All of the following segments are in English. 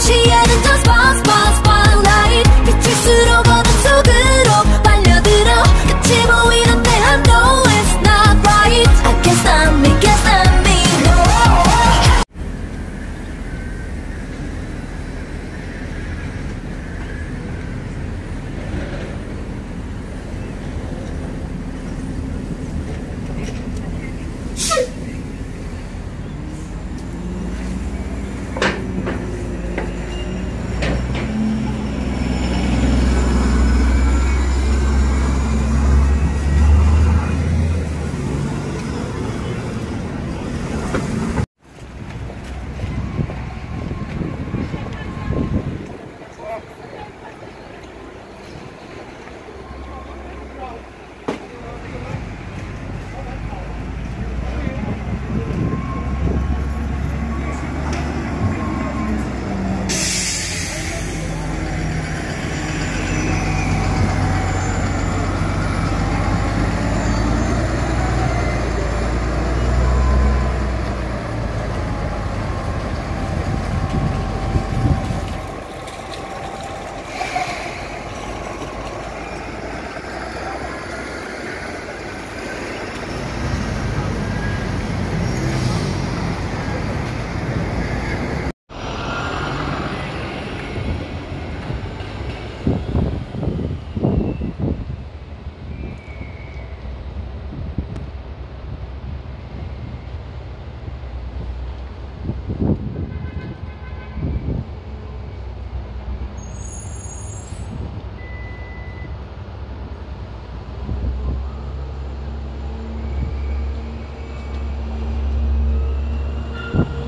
동시에는 더 spot spot Bye.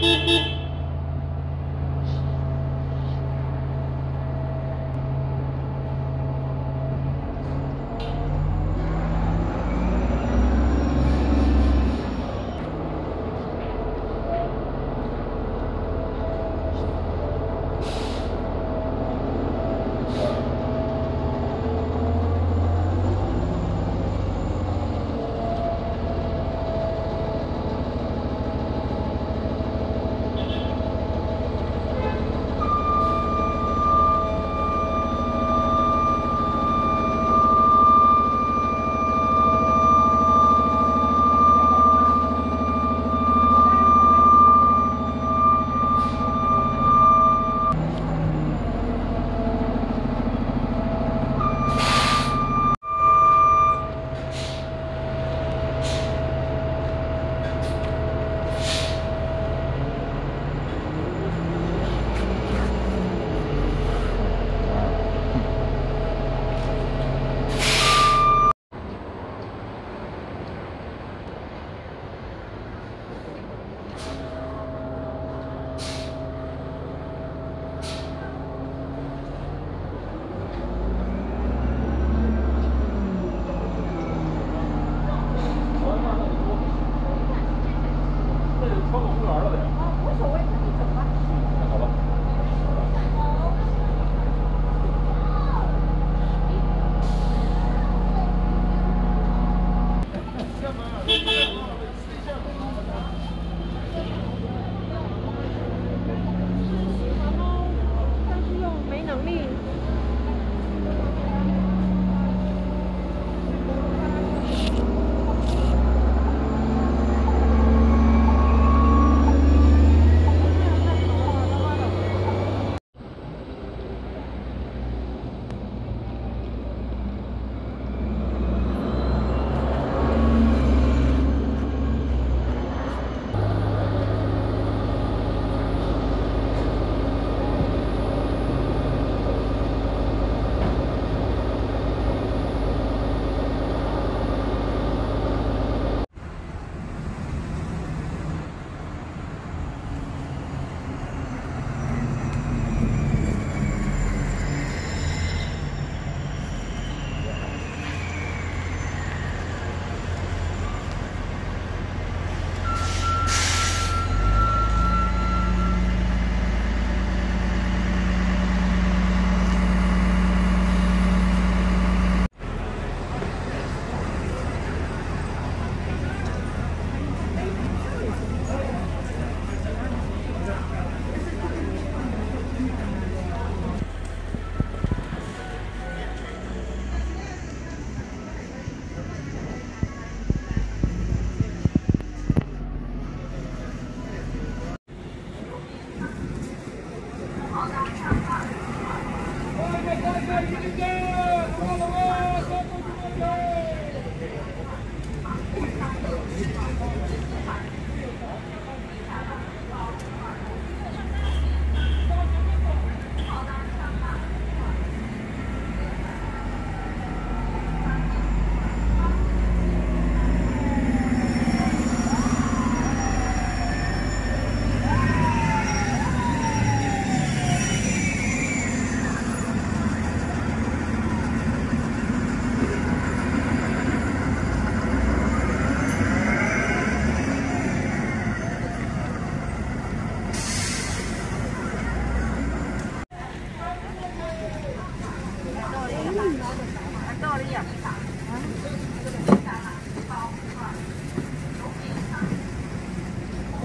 Thank you.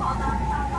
好的，好的。